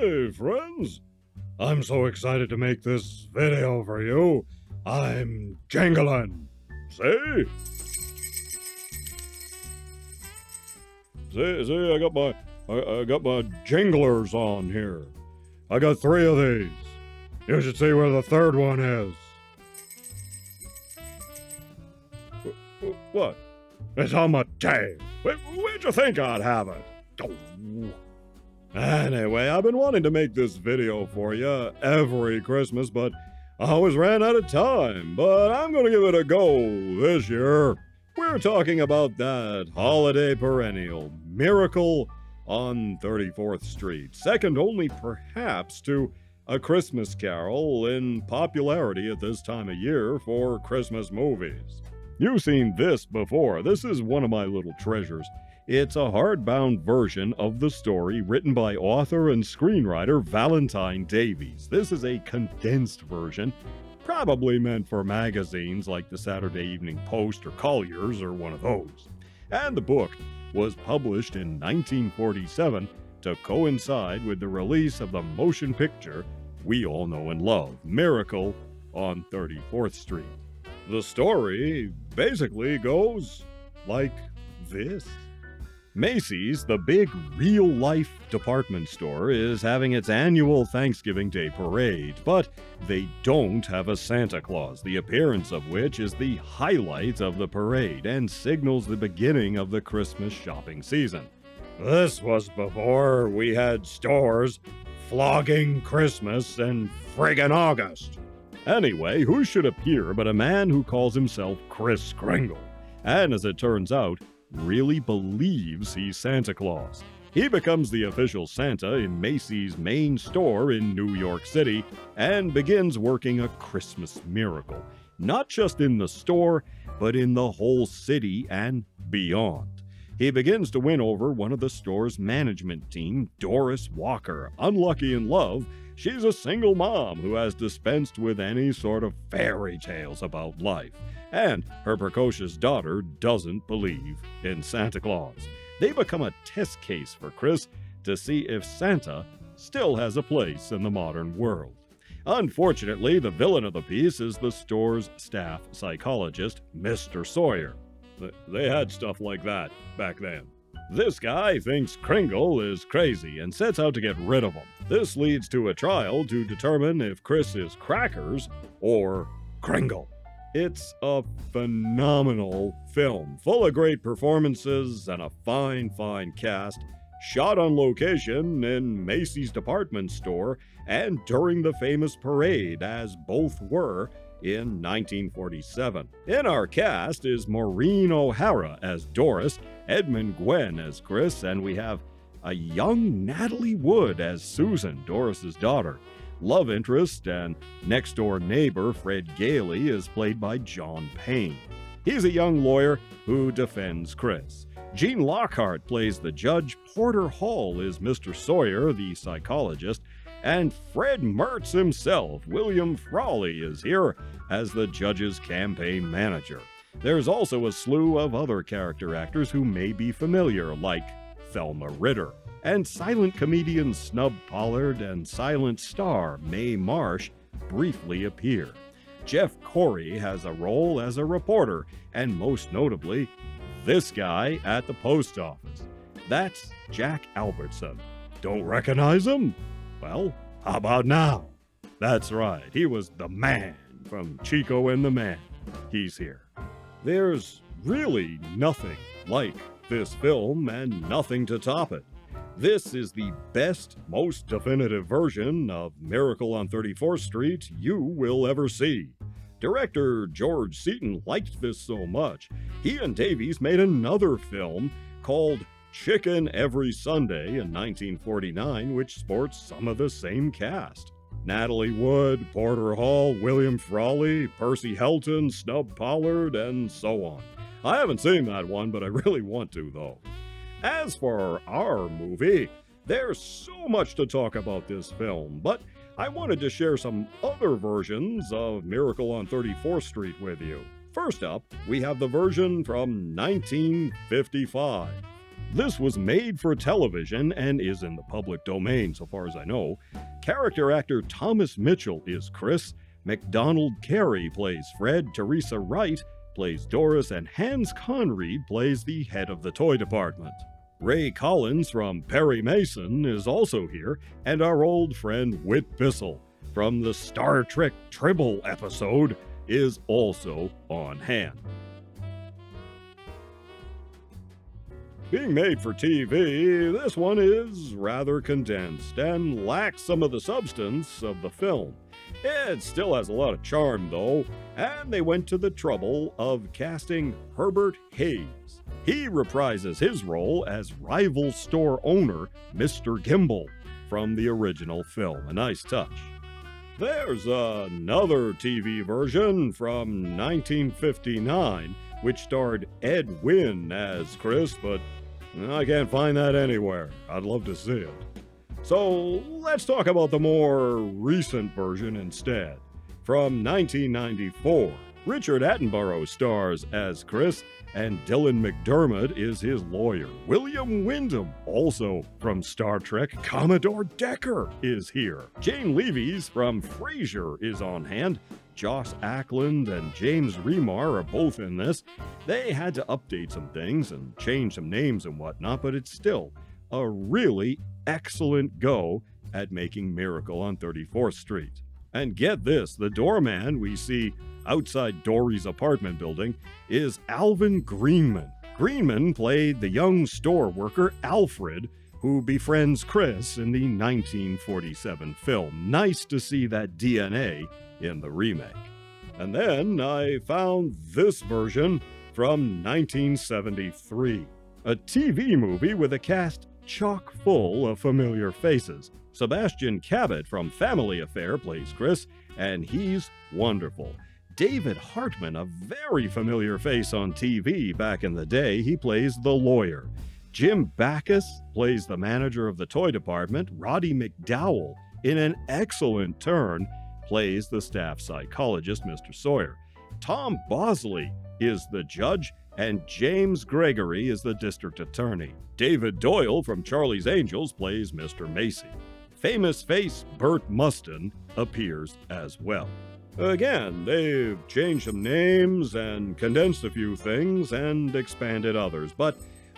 Hey, friends! I'm so excited to make this video for you. I'm Jangolin. See? See, see, I got my, I, I got my jinglers on here. I got three of these. You should see where the third one is. Wh- wh- What? It's on my tail. Where, where'd you think I'd have it? Oh. Anyway, I've been wanting to make this video for you every Christmas, but I always ran out of time. But I'm gonna give it a go this year. We're talking about that holiday perennial, Miracle on 34th Street, second only perhaps to A Christmas Carol in popularity at this time of year for Christmas movies. You've seen this before. This is one of my little treasures. It's a hardbound version of the story written by author and screenwriter Valentine Davies. This is a condensed version, probably meant for magazines like the Saturday Evening Post or Collier's or one of those. And the book was published in 1947 to coincide with the release of the motion picture we all know and love, Miracle on 34th Street. The story basically goes like this. Macy's, the big real life department store, is having its annual Thanksgiving Day parade, but they don't have a Santa Claus, the appearance of which is the highlight of the parade and signals the beginning of the Christmas shopping season. This was before we had stores flogging Christmas in friggin' August. Anyway, who should appear but a man who calls himself Kris Kringle, and as it turns out, really believes he's Santa Claus. He becomes the official Santa in Macy's main store in New York City and begins working a Christmas miracle, not just in the store, but in the whole city and beyond. He begins to win over one of the store's management team, Doris Walker. Unlucky in love, she's a single mom who has dispensed with any sort of fairy tales about life and her precocious daughter doesn't believe in Santa Claus. They become a test case for Kris to see if Santa still has a place in the modern world. Unfortunately, the villain of the piece is the store's staff psychologist, Mr. Sawyer. They had stuff like that back then. This guy thinks Kringle is crazy and sets out to get rid of him. This leads to a trial to determine if Kris is Crackers or Kringle. It's a phenomenal film, full of great performances and a fine, fine cast, shot on location in Macy's department store and during the famous parade, as both were in 1947. In our cast is Maureen O'Hara as Doris, Edmund Gwenn as Kris, and we have a young Natalie Wood as Susan, Doris's daughter. Love interest and next door neighbor Fred Gailey is played by John Payne. He's a young lawyer who defends Kris. Gene Lockhart plays the judge, Porter Hall is Mr. Sawyer, the psychologist, and Fred Mertz himself, William Frawley, is here as the judge's campaign manager. There's also a slew of other character actors who may be familiar, like Thelma Ritter and silent comedian Snub Pollard and silent star Mae Marsh briefly appear. Jeff Corey has a role as a reporter, and most notably, this guy at the post office. That's Jack Albertson. Don't recognize him? Well, how about now? That's right, he was the man from Chico and the Man. He's here. There's really nothing like this film and nothing to top it. This is the best, most definitive version of Miracle on 34th Street you will ever see. Director George Seaton liked this so much, he and Davies made another film called Chicken Every Sunday in 1949, which sports some of the same cast. Natalie Wood, Porter Hall, William Frawley, Percy Helton, Snub Pollard, and so on. I haven't seen that one, but I really want to, though. As for our movie, there's so much to talk about this film, but I wanted to share some other versions of Miracle on 34th Street with you. First up, we have the version from 1955. This was made for television and is in the public domain, so far as I know. Character actor Thomas Mitchell is Kris, MacDonald Carey plays Fred, Teresa Wright plays Doris, and Hans Conried plays the head of the toy department. Ray Collins from Perry Mason is also here, and our old friend Whit Bissell from the Star Trek Tribble episode is also on hand. Being made for TV, this one is rather condensed and lacks some of the substance of the film. It still has a lot of charm, though, and they went to the trouble of casting Herbert Heyes. He reprises his role as rival store owner Mr. Gimbel from the original film. A nice touch. There's another TV version from 1959 which starred Ed Wynn as Kris, but I can't find that anywhere. I'd love to see it. So let's talk about the more recent version instead. From 1994, Richard Attenborough stars as Kris, and Dylan McDermott is his lawyer. William Windom, also from Star Trek, Commodore Decker is here. Jane Leeves from Frasier is on hand. Joss Ackland and James Remar are both in this. They had to update some things and change some names and whatnot, but it's still a really excellent go at making Miracle on 34th Street. And get this the doorman we see outside Dorey's apartment building is Alvin Greenman. Greenman played the young store worker Alfred, who befriends Kris in the 1947 film. Nice to see that DNA in the remake. And then I found this version from 1973, a TV movie with a cast chock full of familiar faces. Sebastian Cabot from Family Affair plays Kris, and he's wonderful. David Hartman, a very familiar face on TV back in the day, he plays the lawyer. Jim Backus plays the manager of the toy department. Roddy McDowall, in an excellent turn, plays the staff psychologist, Mr. Sawyer. Tom Bosley is the judge, and James Gregory is the district attorney. David Doyle from Charlie's Angels plays Mr. Macy. Famous face Burt Mustin appears as well. Again, they've changed some names and condensed a few things and expanded others, but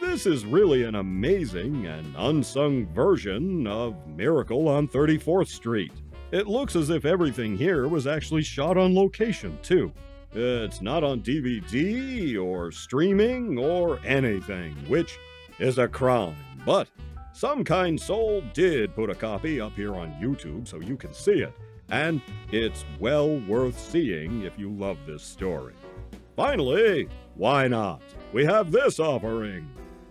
this is really an amazing and unsung version of Miracle on 34th Street. It looks as if everything here was actually shot on location, too. It's not on DVD or streaming or anything, which is a crime. But some kind soul did put a copy up here on YouTube so you can see it, and it's well worth seeing if you love this story. Finally, why not? We have this offering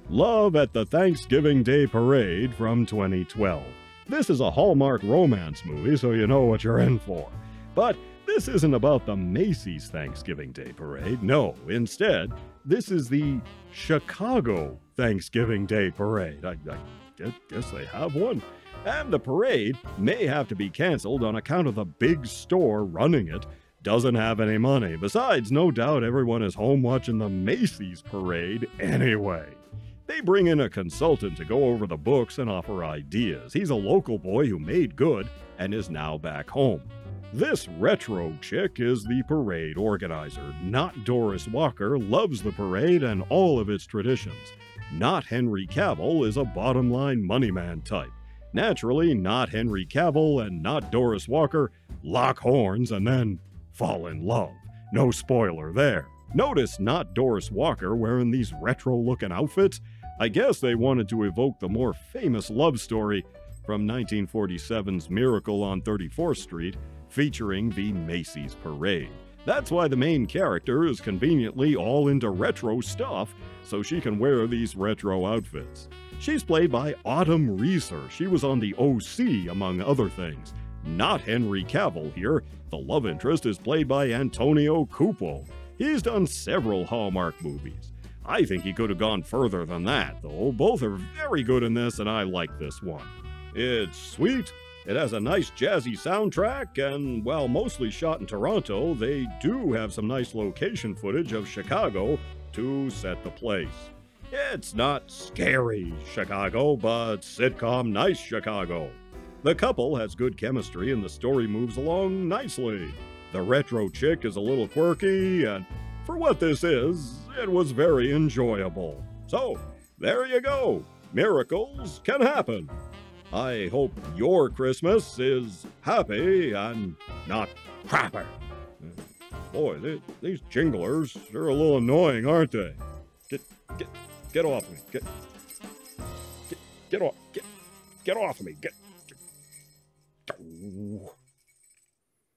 Love at the Thanksgiving Day Parade from 2012. This is a Hallmark romance movie, so you know what you're in for. But this isn't about the Macy's Thanksgiving Day Parade. No, instead, this is the Chicago Thanksgiving Day Parade. I, I guess they have one. And the parade may have to be canceled on account of the big store running it doesn't have any money. Besides, no doubt everyone is home watching the Macy's parade anyway. They bring in a consultant to go over the books and offer ideas. He's a local boy who made good and is now back home. This retro chick is the parade organizer. Not Doris Walker loves the parade and all of its traditions. Not Henry Cavill is a bottom line money man type. Naturally, not Henry Cavill and not Doris Walker lock horns and then fall in love. No spoiler there. Notice not Doris Walker wearing these retro looking outfits. I guess they wanted to evoke the more famous love story from 1947's Miracle on 34th Street featuring the Macy's Parade. That's why the main character is conveniently all into retro stuff, so she can wear these retro outfits. She's played by Autumn Reeser. She was on the OC, among other things. Not Henry Cavill here. The love interest is played by Antonio Cupo. He's done several Hallmark movies. I think he could have gone further than that, though. Both are very good in this, and I like this one. It's sweet, it has a nice jazzy soundtrack, and while mostly shot in Toronto, they do have some nice location footage of Chicago to set the place. It's not scary Chicago, but sitcom nice Chicago. The couple has good chemistry and the story moves along nicely. The retro chick is a little quirky, and for what this is, it was very enjoyable. So, there you go. Miracles can happen. I hope your Christmas is happy and not crapper. Boy, they, these jinglers, they're a little annoying, aren't they? Get, get, get off me. Get, get, get off. Get, get off me. Get.